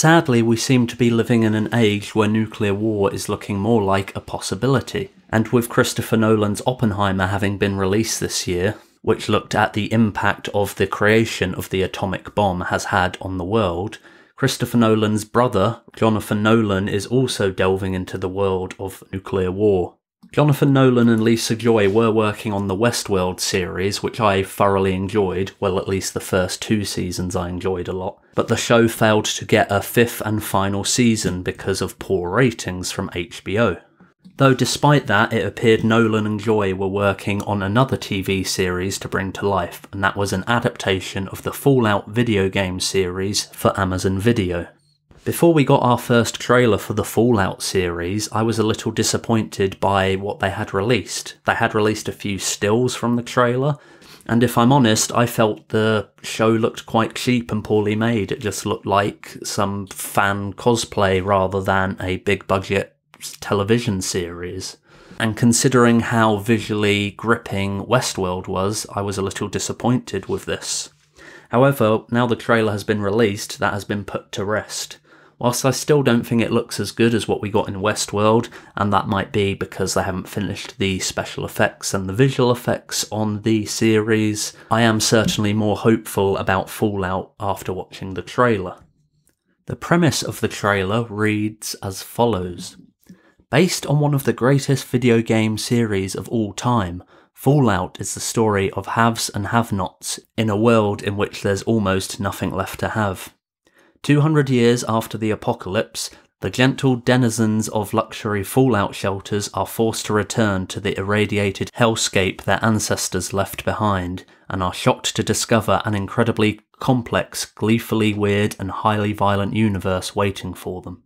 Sadly, we seem to be living in an age where nuclear war is looking more like a possibility. And with Christopher Nolan's Oppenheimer having been released this year, which looked at the impact of the creation of the atomic bomb has had on the world, Christopher Nolan's brother, Jonathan Nolan, is also delving into the world of nuclear war. Jonathan Nolan and Lisa Joy were working on the Westworld series, which I thoroughly enjoyed. Well, at least the first two seasons I enjoyed a lot. But the show failed to get a fifth and final season because of poor ratings from HBO. Though despite that, it appeared Nolan and Joy were working on another TV series to bring to life, and that was an adaptation of the Fallout video game series for Amazon Video. Before we got our first trailer for the Fallout series, I was a little disappointed by what they had released. They had released a few stills from the trailer, and if I'm honest, I felt the show looked quite cheap and poorly made. It just looked like some fan cosplay rather than a big budget television series. And considering how visually gripping Westworld was, I was a little disappointed with this. However, now the trailer has been released, that has been put to rest. Whilst I still don't think it looks as good as what we got in Westworld, and that might be because they haven't finished the special effects and the visual effects on the series, I am certainly more hopeful about Fallout after watching the trailer. The premise of the trailer reads as follows Based on one of the greatest video game series of all time, Fallout is the story of haves and have nots in a world in which there's almost nothing left to have. 200 years after the apocalypse, the gentle denizens of luxury fallout shelters are forced to return to the irradiated hellscape their ancestors left behind, and are shocked to discover an incredibly complex, gleefully weird, and highly violent universe waiting for them.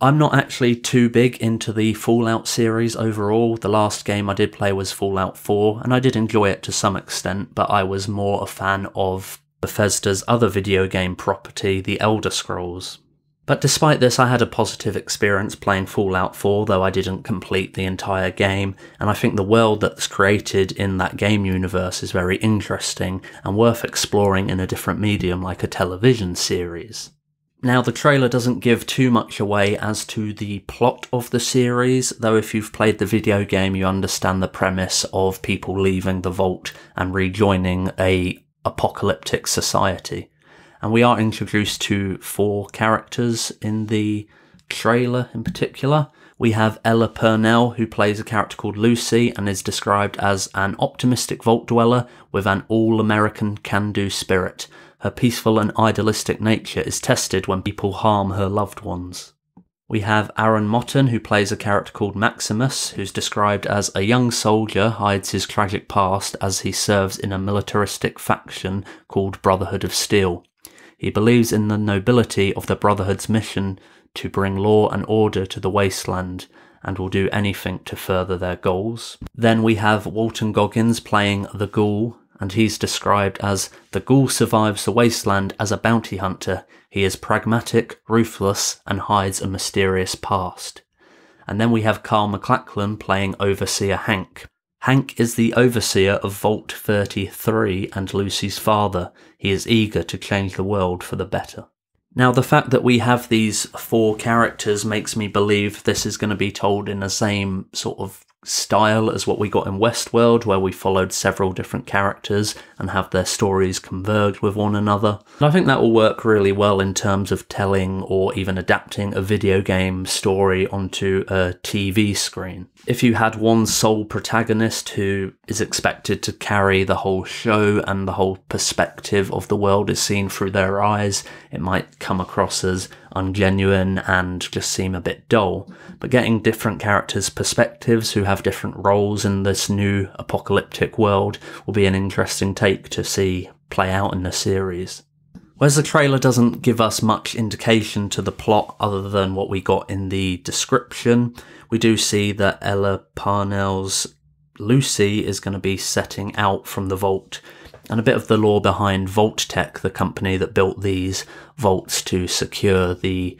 I'm not actually too big into the Fallout series overall. The last game I did play was Fallout 4, and I did enjoy it to some extent, but I was more a fan of Bethesda's other video game property, The Elder Scrolls. But despite this, I had a positive experience playing Fallout 4, though I didn't complete the entire game, and I think the world that's created in that game universe is very interesting and worth exploring in a different medium like a television series. Now, the trailer doesn't give too much away as to the plot of the series, though if you've played the video game, you understand the premise of people leaving the vault and rejoining a apocalyptic society. And we are introduced to four characters in the trailer in particular. We have Ella Purnell, who plays a character called Lucy and is described as an optimistic vault dweller with an all American can do spirit. Her peaceful and idealistic nature is tested when people harm her loved ones. We have Aaron Moten, who plays a character called Maximus, who's described as a young soldier hides his tragic past as he serves in a militaristic faction called Brotherhood of Steel. He believes in the nobility of the Brotherhood's mission to bring law and order to the wasteland and will do anything to further their goals. Then we have Walton Goggins playing the Ghoul, and he's described as the Ghoul survives the wasteland as a bounty hunter. He is pragmatic, ruthless, and hides a mysterious past. And then we have Kyle MacLachlan playing Overseer Hank. Hank is the overseer of Vault 33 and Lucy's father. He is eager to change the world for the better. Now, the fact that we have these four characters makes me believe this is going to be told in the same sort of style as what we got in Westworld, where we followed several different characters and have their stories converge with one another. And I think that will work really well in terms of telling or even adapting a video game story onto a TV screen. If you had one sole protagonist who is expected to carry the whole show and the whole perspective of the world is seen through their eyes, it might come across as ungenuine and just seem a bit dull. But getting different characters' perspectives who have different roles in this new apocalyptic world will be an interesting take to see play out in the series. Whereas the trailer doesn't give us much indication to the plot other than what we got in the description, we do see that Ella Purnell's Lucy is going to be setting out from the vault and a bit of the lore behind Vault Tec, the company that built these vaults to secure the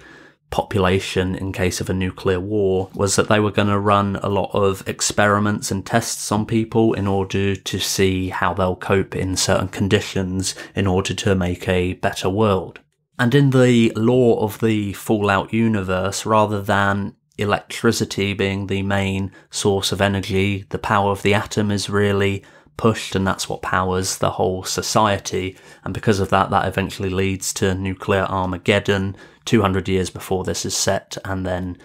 population in case of a nuclear war was that they were going to run a lot of experiments and tests on people in order to see how they'll cope in certain conditions in order to make a better world. And in the lore of the Fallout universe, rather than electricity being the main source of energy, the power of the atom is really pushed, and that's what powers the whole society. And because of that, that eventually leads to nuclear Armageddon 200 years before this is set, and then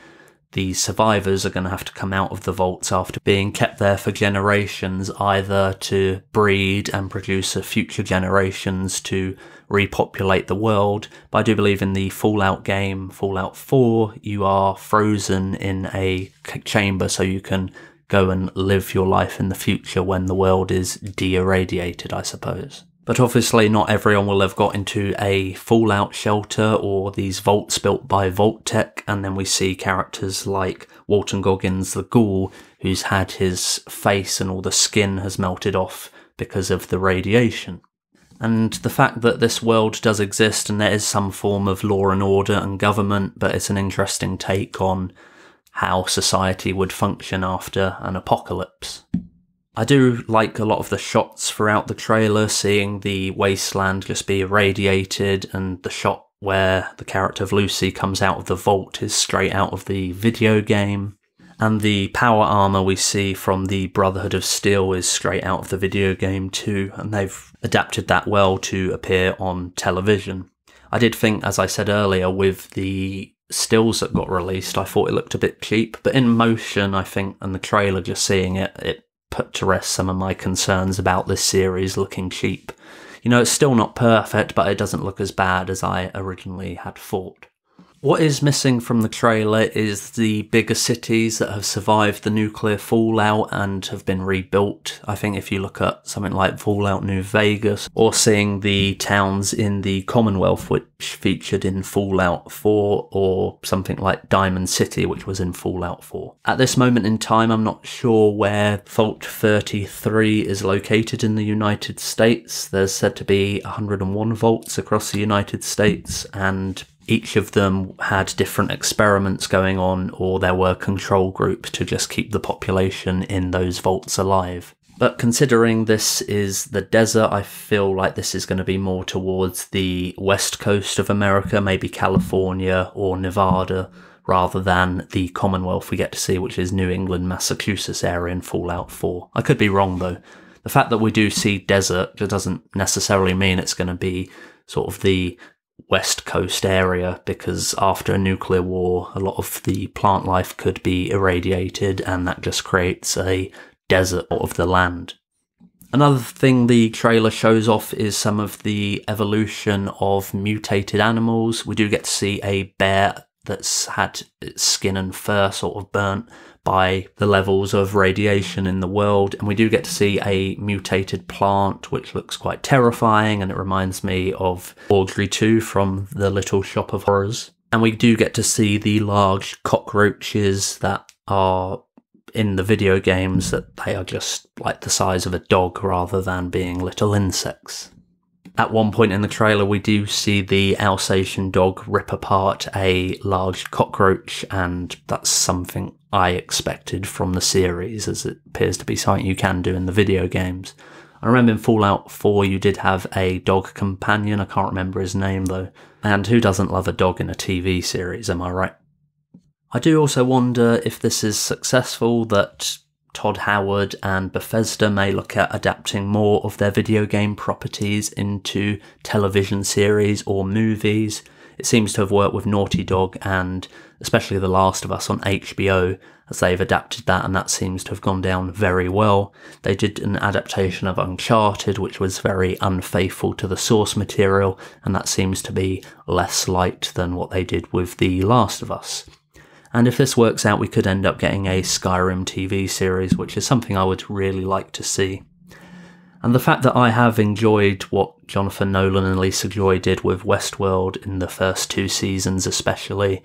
the survivors are going to have to come out of the vaults after being kept there for generations, either to breed and produce future generations to repopulate the world. But I do believe in the Fallout game, Fallout 4, you are frozen in a chamber so you can go and live your life in the future when the world is de irradiated, I suppose. But obviously, not everyone will have got into a Fallout shelter or these vaults built by Vault Tec, and then we see characters like Walton Goggins the Ghoul, who's had his face and all the skin has melted off because of the radiation. And the fact that this world does exist and there is some form of law and order and government, but it's an interesting take on how society would function after an apocalypse. I do like a lot of the shots throughout the trailer, seeing the wasteland just be irradiated, and the shot where the character of Lucy comes out of the vault is straight out of the video game. And the power armor we see from the Brotherhood of Steel is straight out of the video game too, and they've adapted that well to appear on television. I did think, as I said earlier, with the stills that got released, I thought it looked a bit cheap, but in motion, I think, and the trailer, just seeing it, it put to rest some of my concerns about this series looking cheap. You know, it's still not perfect, but it doesn't look as bad as I originally had thought. What is missing from the trailer is the bigger cities that have survived the nuclear fallout and have been rebuilt. I think if you look at something like Fallout New Vegas or seeing the towns in the Commonwealth which featured in Fallout 4 or something like Diamond City which was in Fallout 4. At this moment in time I'm not sure where Vault 33 is located in the United States. There's said to be 101 vaults across the United States and each of them had different experiments going on, or there were control groups to just keep the population in those vaults alive. But considering this is the desert, I feel like this is going to be more towards the west coast of America, maybe California or Nevada, rather than the Commonwealth we get to see, which is New England, Massachusetts area in Fallout 4. I could be wrong though. The fact that we do see desert doesn't necessarily mean it's going to be sort of the west coast area because after a nuclear war, a lot of the plant life could be irradiated, and that just creates a desert of the land. Another thing the trailer shows off is some of the evolution of mutated animals. We do get to see a bear that's had its skin and fur sort of burnt by the levels of radiation in the world. And we do get to see a mutated plant, which looks quite terrifying, and it reminds me of Audrey 2 from The Little Shop of Horrors. And we do get to see the large cockroaches that are in the video games that they are just like the size of a dog rather than being little insects. At one point in the trailer, we do see the Alsatian dog rip apart a large cockroach, and that's something I expected from the series, as it appears to be something you can do in the video games. I remember in Fallout 4 you did have a dog companion, I can't remember his name though. And who doesn't love a dog in a TV series, am I right? I do also wonder if this is successful that Todd Howard and Bethesda may look at adapting more of their video game properties into television series or movies. It seems to have worked with Naughty Dog and especially The Last of Us on HBO, as they've adapted that, and that seems to have gone down very well. They did an adaptation of Uncharted, which was very unfaithful to the source material, and that seems to be less light than what they did with The Last of Us. And if this works out, we could end up getting a Skyrim TV series, which is something I would really like to see. And the fact that I have enjoyed what Jonathan Nolan and Lisa Joy did with Westworld in the first two seasons, especially,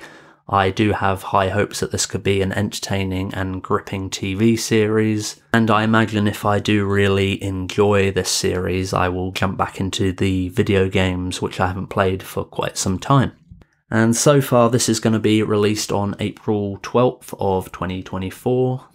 I do have high hopes that this could be an entertaining and gripping TV series. And I imagine if I do really enjoy this series, I will jump back into the video games, which I haven't played for quite some time. And so far, this is going to be released on April 12th of 2024.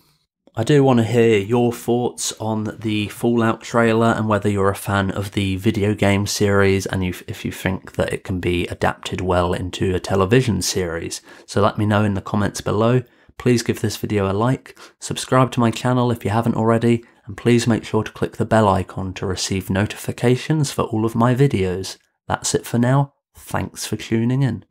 I do want to hear your thoughts on the Fallout trailer and whether you're a fan of the video game series and if you think that it can be adapted well into a television series. So let me know in the comments below. Please give this video a like, subscribe to my channel if you haven't already, and please make sure to click the bell icon to receive notifications for all of my videos. That's it for now. Thanks for tuning in.